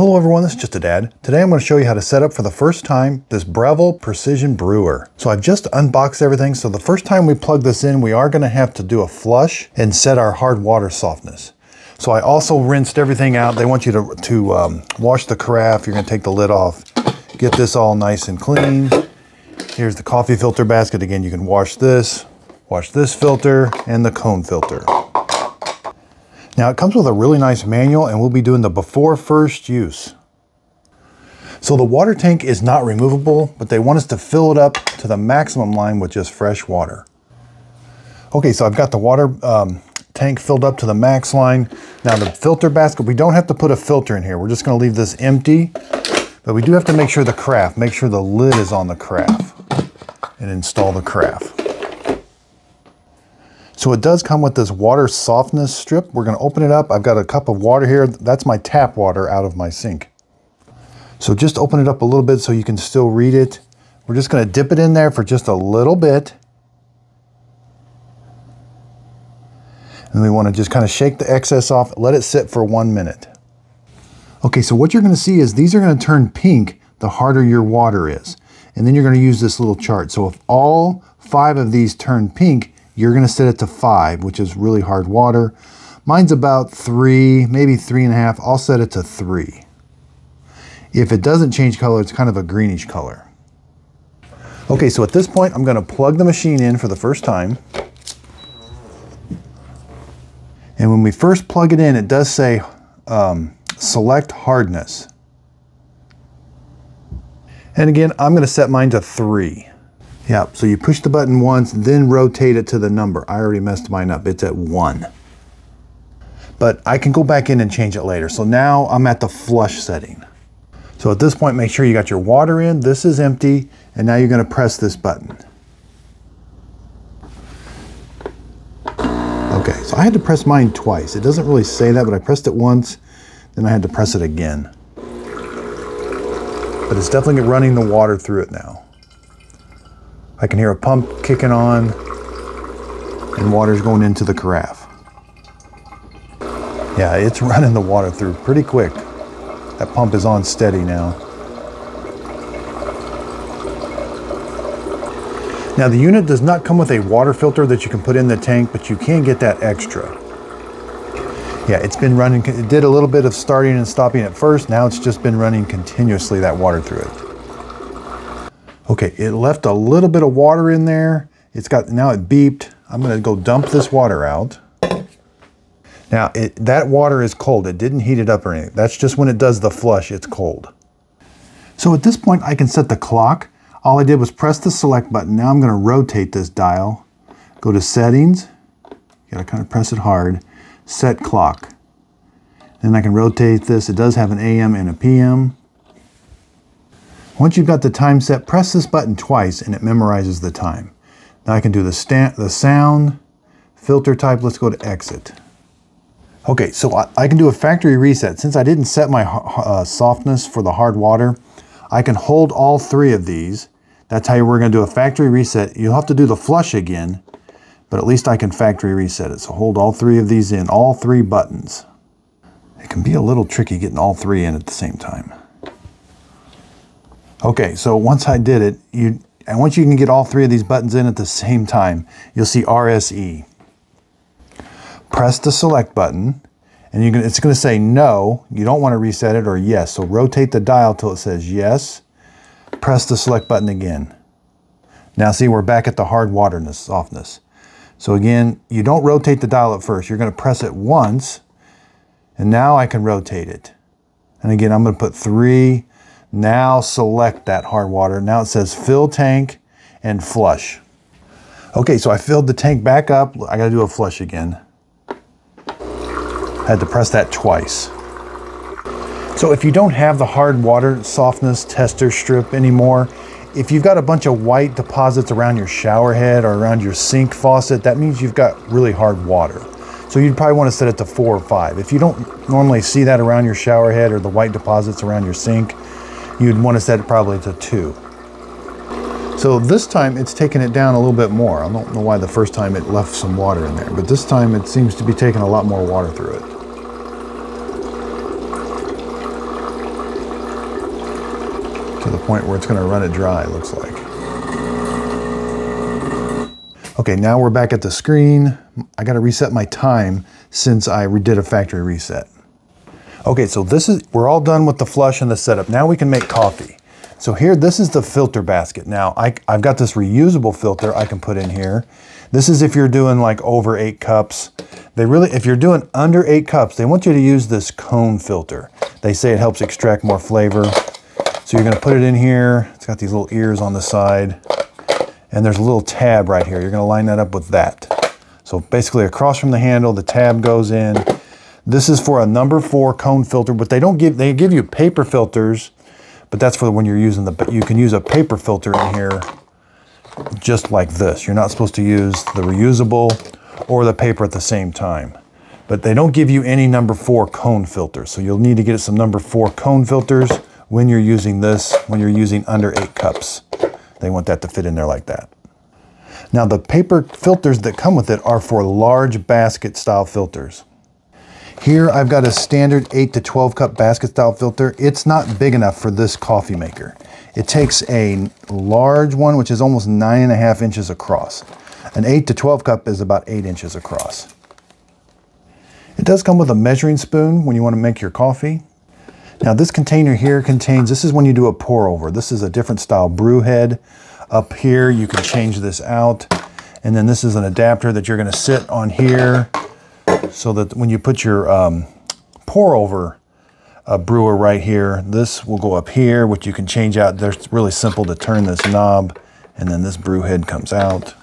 Hello everyone, this is Just a Dad. Today I'm going to show you how to set up for the first time this Breville Precision Brewer. So I've just unboxed everything, so the first time we plug this in, we are going to have to do a flush and set our hard water softness. So I also rinsed everything out. They want you to, to um, wash the carafe. You're going to take the lid off, get this all nice and clean. Here's the coffee filter basket. Again, you can wash this, wash this filter, and the cone filter. Now it comes with a really nice manual and we'll be doing the before first use. So the water tank is not removable, but they want us to fill it up to the maximum line with just fresh water. Okay, so I've got the water um, tank filled up to the max line. Now the filter basket, we don't have to put a filter in here. We're just gonna leave this empty, but we do have to make sure the craft, make sure the lid is on the craft and install the carafe. So it does come with this water softness strip. We're gonna open it up. I've got a cup of water here. That's my tap water out of my sink. So just open it up a little bit so you can still read it. We're just gonna dip it in there for just a little bit. And we wanna just kind of shake the excess off, let it sit for one minute. Okay, so what you're gonna see is these are gonna turn pink the harder your water is. And then you're gonna use this little chart. So if all five of these turn pink, you're gonna set it to five, which is really hard water. Mine's about three, maybe three and a half. I'll set it to three. If it doesn't change color, it's kind of a greenish color. Okay, so at this point, I'm gonna plug the machine in for the first time. And when we first plug it in, it does say um, select hardness. And again, I'm gonna set mine to three. Yeah, so you push the button once, then rotate it to the number. I already messed mine up, it's at one. But I can go back in and change it later. So now I'm at the flush setting. So at this point, make sure you got your water in, this is empty, and now you're gonna press this button. Okay, so I had to press mine twice. It doesn't really say that, but I pressed it once, then I had to press it again. But it's definitely running the water through it now. I can hear a pump kicking on and water's going into the carafe. Yeah, it's running the water through pretty quick. That pump is on steady now. Now the unit does not come with a water filter that you can put in the tank, but you can get that extra. Yeah, it's been running, it did a little bit of starting and stopping at first. Now it's just been running continuously that water through it. Okay, it left a little bit of water in there. It's got, now it beeped. I'm gonna go dump this water out. Now, it, that water is cold. It didn't heat it up or anything. That's just when it does the flush, it's cold. So at this point, I can set the clock. All I did was press the select button. Now I'm gonna rotate this dial. Go to settings. You gotta kind of press it hard. Set clock. Then I can rotate this. It does have an AM and a PM. Once you've got the time set, press this button twice and it memorizes the time. Now I can do the, the sound, filter type, let's go to exit. Okay, so I, I, can do a factory reset. Since I didn't set my uh, softness for the hard water, I can hold all three of these. That's how we're gonna do a factory reset. You'll have to do the flush again, but at least I can factory reset it. So hold all three of these in, all three buttons. It can be a little tricky getting all three in at the same time. Okay, so once I did it, you and once you can get all three of these buttons in at the same time, you'll see RSE. Press the select button, and can, it's going to say no, you don't want to reset it, or yes. So rotate the dial till it says yes. Press the select button again. Now see, we're back at the hard waterness, softness. So again, you don't rotate the dial at first. You're going to press it once, and now I can rotate it. And again, I'm going to put three, now select that hard water. Now it says fill tank and flush. Okay, so I filled the tank back up. I gotta do a flush again. I had to press that twice. So if you don't have the hard water softness tester strip anymore, if you've got a bunch of white deposits around your shower head or around your sink faucet, that means you've got really hard water. So you'd probably want to set it to four or five. If you don't normally see that around your shower head or the white deposits around your sink, you'd want to set it probably to two. So this time it's taken it down a little bit more. I don't know why the first time it left some water in there, but this time it seems to be taking a lot more water through it. to the point where it's going to run it dry, it looks like. Okay, now we're back at the screen. I got to reset my time since I did a factory reset. Okay, so this is, we're all done with the flush and the setup. Now we can make coffee. So here, this is the filter basket. Now, I, I've got this reusable filter I can put in here. This is if you're doing like over eight cups. They really, if you're doing under eight cups, they want you to use this cone filter. They say it helps extract more flavor. So you're gonna put it in here. It's got these little ears on the side. And there's a little tab right here. You're gonna line that up with that. So basically across from the handle, the tab goes in. This is for a number four cone filter, but they don't give, they give you paper filters but that's for the when you're using the, you can use a paper filter in here just like this. You're not supposed to use the reusable or the paper at the same time. But they don't give you any number four cone filters. So you'll need to get some number four cone filters when you're using this, when you're using under eight cups. They want that to fit in there like that. Now the paper filters that come with it are for large basket style filters. Here I've got a standard 8 to 12 cup basket style filter. It's not big enough for this coffee maker. It takes a large one, which is almost nine and a half inches across. An 8 to 12 cup is about 8 inches across. It does come with a measuring spoon when you want to make your coffee. Now this container here contains, this is when you do a pour over. This is a different style brew head. Up here you can change this out. And then this is an adapter that you're going to sit on here so that when you put your um, pour over a brewer right here, this will go up here, which you can change out. They're really simple to turn this knob, and then this brew head comes out.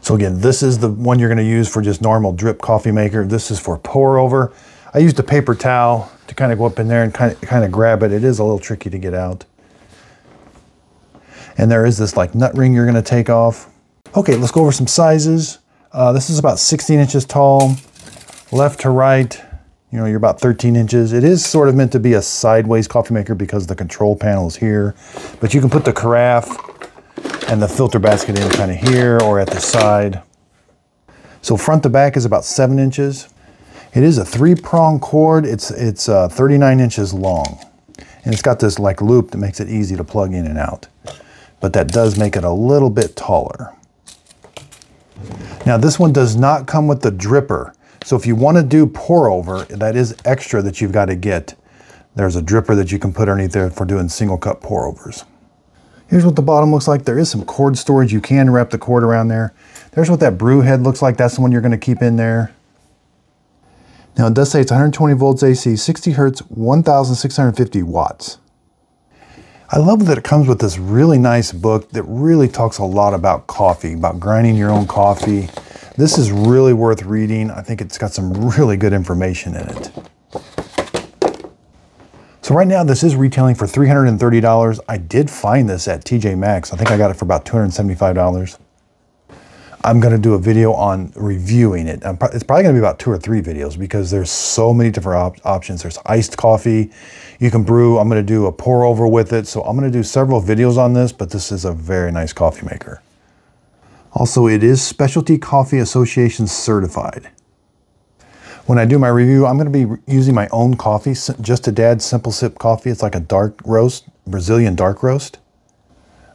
So again, this is the one you're gonna use for just normal drip coffee maker. This is for pour over. I used a paper towel to kind of go up in there and kind of, kind of grab it. It is a little tricky to get out. And there is this like nut ring you're gonna take off. Okay, let's go over some sizes. Uh, this is about 16 inches tall, left to right, you know, you're about 13 inches. It is sort of meant to be a sideways coffee maker because the control panel is here, but you can put the carafe and the filter basket in kind of here or at the side. So front to back is about seven inches. It is a three prong cord. It's, it's uh, 39 inches long and it's got this like loop that makes it easy to plug in and out. But that does make it a little bit taller. Now this one does not come with the dripper. So if you want to do pour over, that is extra that you've got to get. There's a dripper that you can put underneath there for doing single cup pour overs. Here's what the bottom looks like. There is some cord storage. You can wrap the cord around there. There's what that brew head looks like. That's the one you're going to keep in there. Now it does say it's 120 volts AC, 60 hertz, 1,650 watts. I love that it comes with this really nice book that really talks a lot about coffee, about grinding your own coffee. This is really worth reading. I think it's got some really good information in it. So right now this is retailing for $330. I did find this at TJ Maxx. I think I got it for about $275. I'm going to do a video on reviewing it. It's probably going to be about two or three videos because there's so many different op options. There's iced coffee you can brew. I'm going to do a pour over with it. So I'm going to do several videos on this, but this is a very nice coffee maker. Also, it is Specialty Coffee Association certified. When I do my review, I'm going to be using my own coffee, Just a Dad Simple Sip Coffee. It's like a dark roast, Brazilian dark roast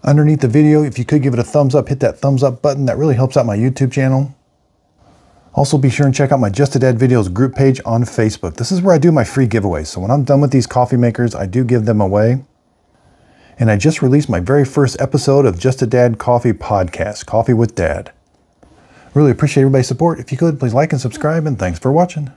underneath the video. If you could give it a thumbs up, hit that thumbs up button. That really helps out my YouTube channel. Also be sure and check out my Just a Dad Videos group page on Facebook. This is where I do my free giveaways. So when I'm done with these coffee makers, I do give them away. And I just released my very first episode of Just a Dad Coffee Podcast, Coffee with Dad. Really appreciate everybody's support. If you could, please like and subscribe, and thanks for watching.